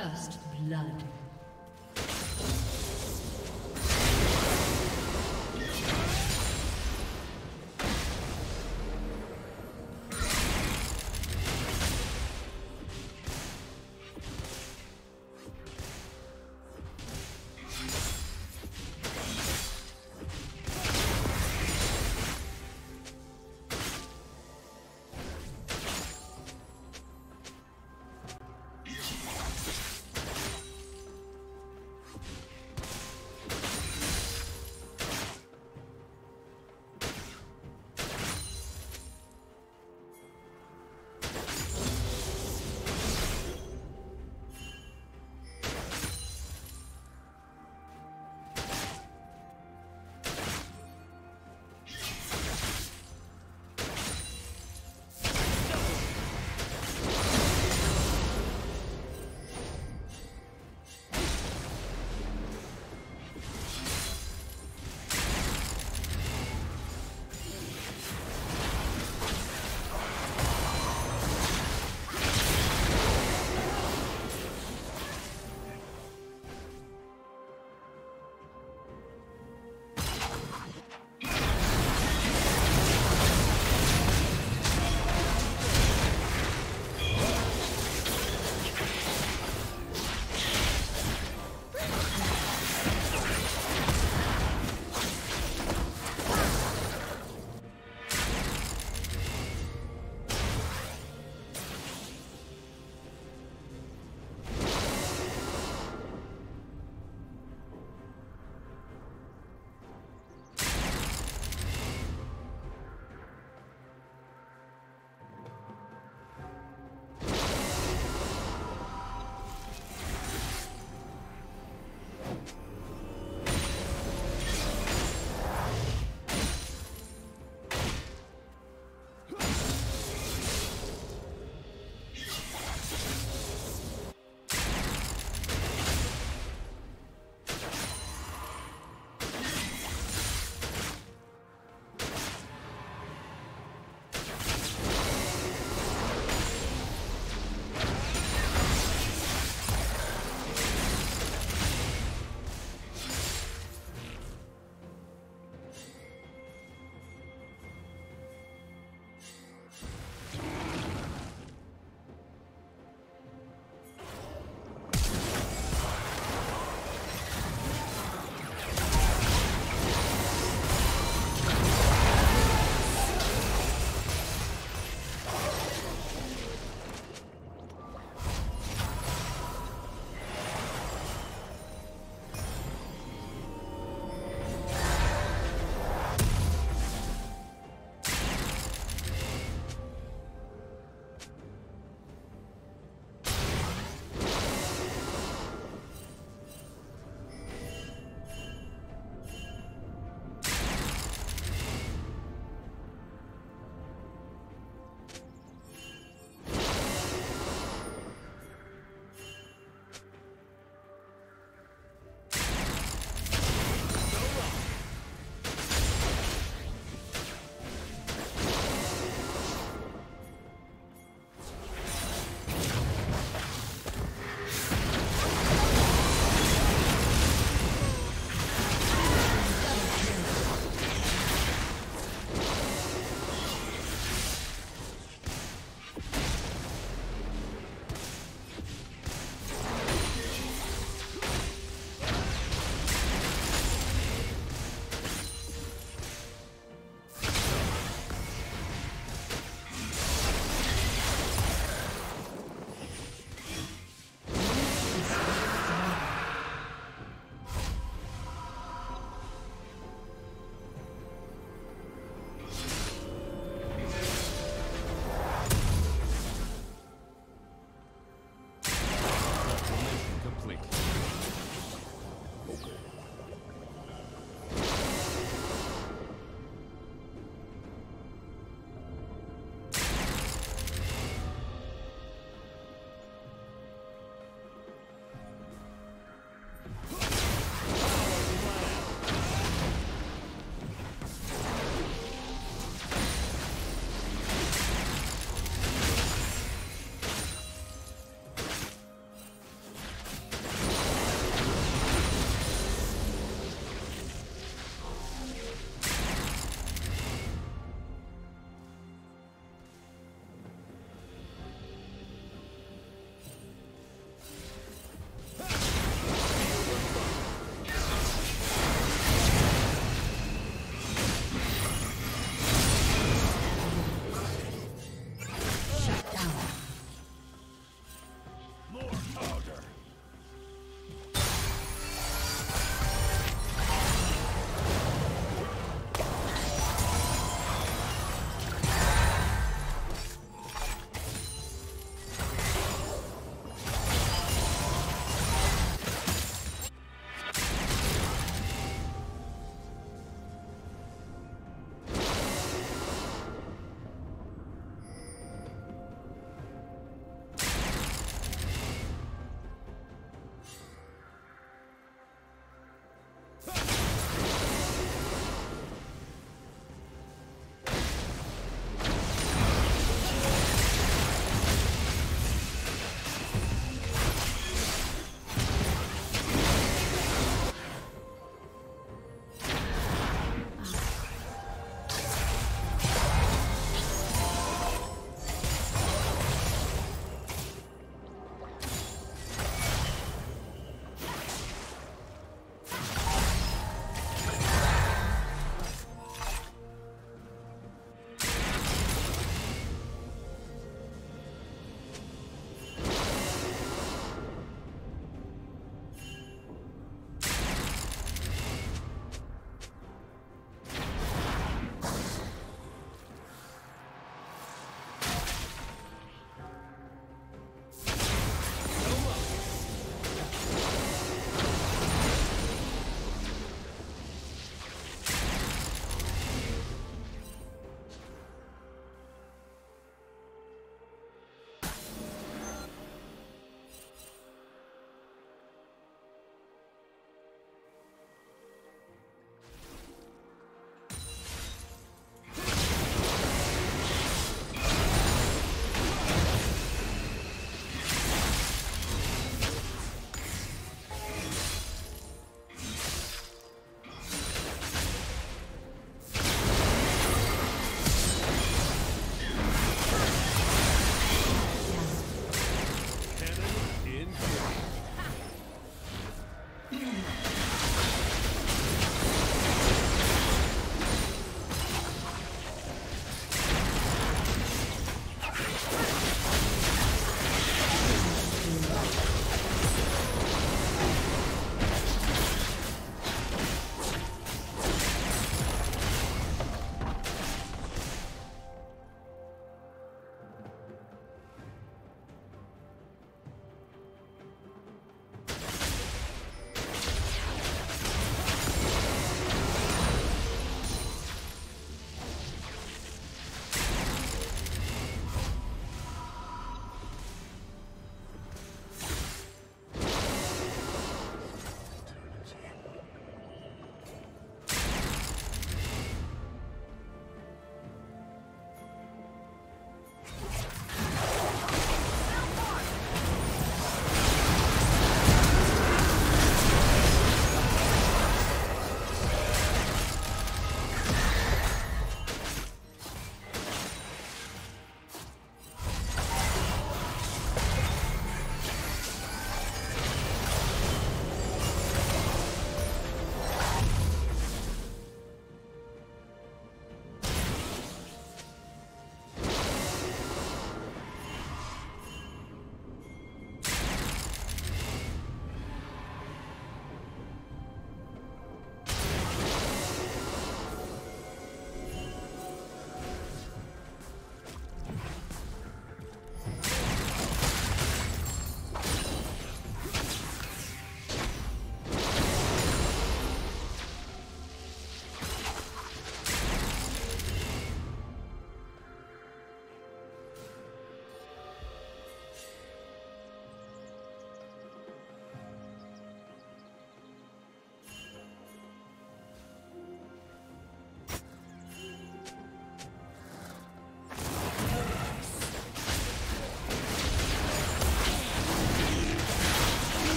First blood.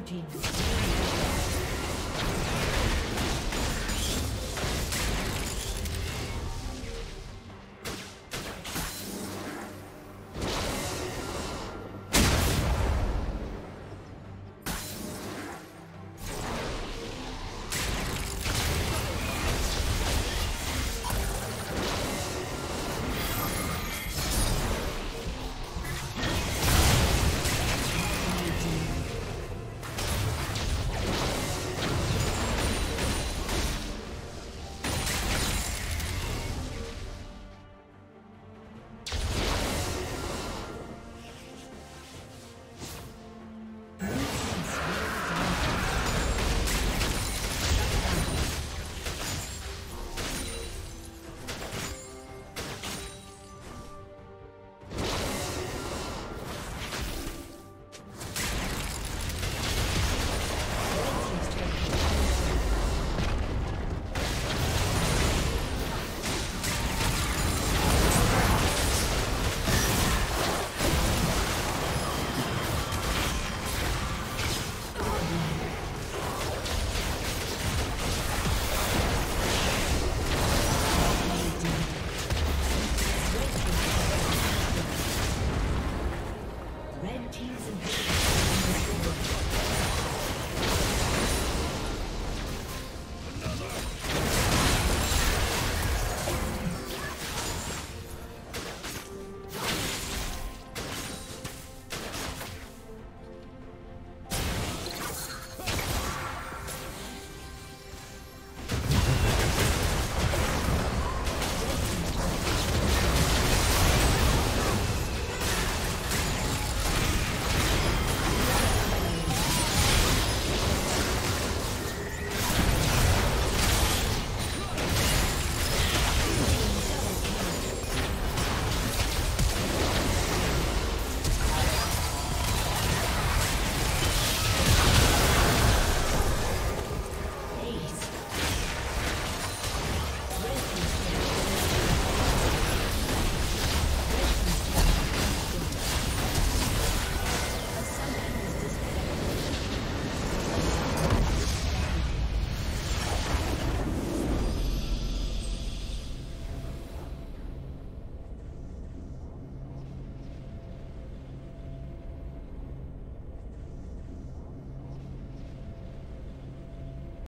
Team.